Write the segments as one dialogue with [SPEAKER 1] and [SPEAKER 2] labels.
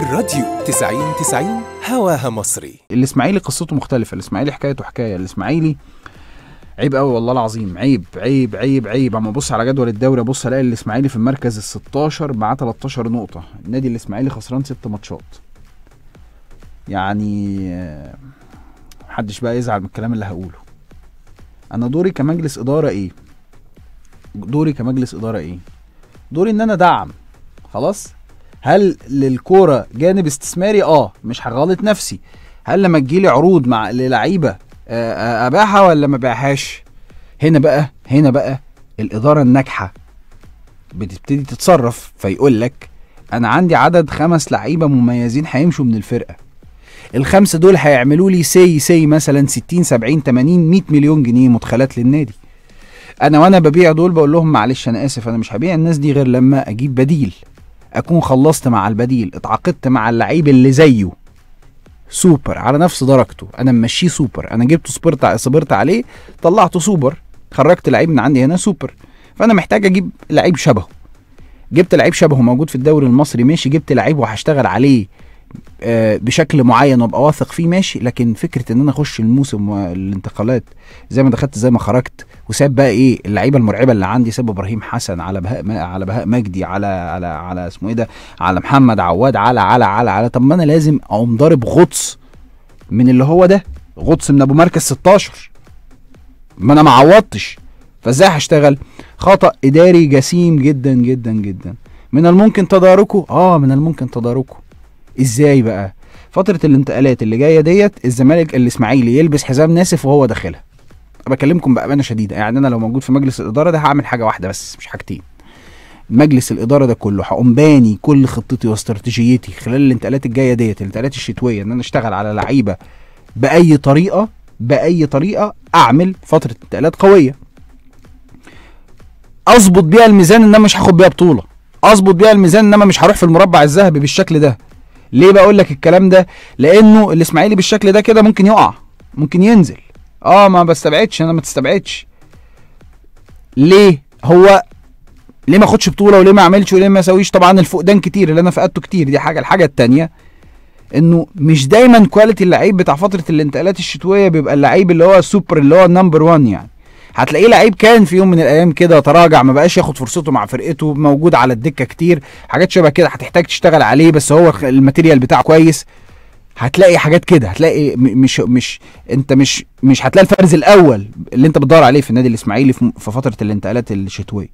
[SPEAKER 1] الراديو 90 90 هواها مصري.
[SPEAKER 2] الإسماعيلي قصته مختلفة. الإسماعيلي حكايته حكاية. الإسماعيلي عيب قوي والله العظيم. عيب عيب عيب عيب. أما ابص على جدول الدوري أبص ألاقي الإسماعيلي في المركز ال 16 معاه 13 نقطة. النادي الإسماعيلي خسران ست ماتشات. يعني آه، محدش بقى يزعل من الكلام اللي هقوله. أنا دوري كمجلس إدارة إيه؟ دوري كمجلس إدارة إيه؟ دوري إن أنا دعم. خلاص؟ هل للكورة جانب استثماري؟ آه مش هغلط نفسي. هل لما تجيلي عروض مع للعيبة آه، آه، أبيعها ولا ما أبيعهاش؟ هنا بقى هنا بقى الإدارة الناجحة بتبتدي تتصرف فيقول لك أنا عندي عدد خمس لعيبة مميزين هيمشوا من الفرقة. الخمسة دول هيعملوا لي سي سي مثلا 60 70 80 100 مليون جنيه مدخلات للنادي. أنا وأنا ببيع دول بقول لهم معلش أنا آسف أنا مش هبيع الناس دي غير لما أجيب بديل. أكون خلصت مع البديل اتعاقدت مع اللعيب اللي زيه. سوبر على نفس درجته. أنا ممشيه سوبر. أنا جبته صبرت صبرت عليه طلعته سوبر. خرجت لعيب من عندي هنا سوبر. فأنا محتاج أجيب لعيب شبهه. جبت لعيب شبهه موجود في الدوري المصري ماشي جبت لعيب وهشتغل عليه. بشكل معين وابقى واثق فيه ماشي. لكن فكرة إن أنا أخش الموسم والانتقالات زي ما دخلت زي ما خرجت وساب بقى إيه اللعيبة المرعبة اللي عندي ساب إبراهيم حسن على بهاء على بهاء مجدي على على على اسمه إيه ده على محمد عواد على على على على طب ما أنا لازم أقوم ضارب غطس من اللي هو ده غطس من أبو مركز 16 ما أنا ما عوضتش. فإزاي هشتغل؟ خطأ إداري جسيم جدا جدا جدا. من الممكن تداركه؟ آه من الممكن تداركه. إزاي بقى؟ فترة الانتقالات اللي جاية ديت الزمالك الإسماعيلي يلبس حزام ناسف وهو داخلها. بكلمكم بأمانة شديدة يعني أنا لو موجود في مجلس الإدارة ده هعمل حاجة واحدة بس مش حاجتين. مجلس الإدارة ده كله هقوم باني كل خطتي واستراتيجيتي خلال الانتقالات الجاية ديت الانتقالات الشتوية إن أنا أشتغل على لعيبة بأي طريقة بأي طريقة أعمل فترة انتقالات قوية. أظبط بيها الميزان إن أنا مش هاخد بيها بطولة. أظبط بيها الميزان إن أنا مش هروح في المربع الذهبي بالشكل ده. ليه بقول لك الكلام ده؟ لأنه الإسماعيلي بالشكل ده كده ممكن يقع ممكن ينزل. آه ما بستبعدش أنا ما تستبعدش. ليه؟ هو ليه ما اخدش بطولة وليه ما اعملش وليه ما اسويش طبعا الفقدان كتير اللي أنا فقدته كتير دي حاجة الحاجة التانية. إنه مش دايما quality اللعيب بتاع فترة الانتقالات الشتوية بيبقى اللعيب اللي هو السوبر اللي هو ال number 1 يعني. هتلاقيه لعيب كان في يوم من الأيام كده تراجع ما بقاش ياخد فرصته مع فرقته موجود على الدكة كتير حاجات شبه كده هتحتاج تشتغل عليه بس هو ال material بتاعه كويس. هتلاقي حاجات كده هتلاقي مش مش انت مش مش هتلاقي الفرز الأول اللي انت بتدور عليه في النادي الإسماعيلي في فترة الانتقالات الشتويه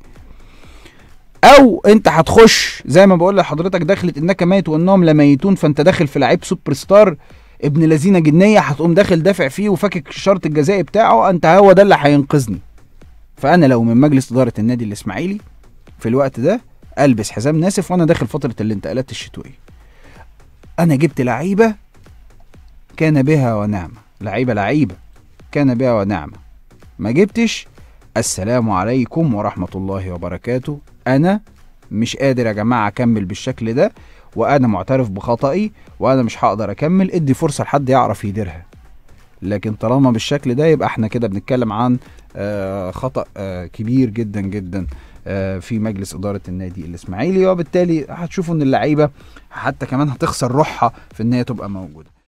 [SPEAKER 2] أو انت هتخش زي ما بقول لحضرتك دخلت إنك ميت وانهم لميتون فأنت داخل في لعيب سوبر ستار ابن لذينة جنية هتقوم داخل دافع فيه وفاكك الشرط الجزائي بتاعه أنت هو ده اللي هينقذني. فأنا لو من مجلس إدارة النادي الإسماعيلي في الوقت ده ألبس حزام ناسف وأنا داخل فترة الانتقالات الشتوية. أنا جبت لعيبة كان بها ونعمة. لعيبة لعيبة كان بها ونعمة. ما جبتش؟ السلام عليكم ورحمة الله وبركاته. أنا مش قادر يا جماعة أكمل بالشكل ده. وأنا معترف بخطئي وأنا مش هقدر أكمل ادي فرصة لحد يعرف يديرها. لكن طالما بالشكل ده يبقى إحنا كده بنتكلم عن آه، خطأ آه، كبير جدا جدا آه، في مجلس إدارة النادي الإسماعيلي وبالتالي هتشوفوا إن اللعيبة حتى كمان هتخسر روحها في إن هي تبقى موجودة.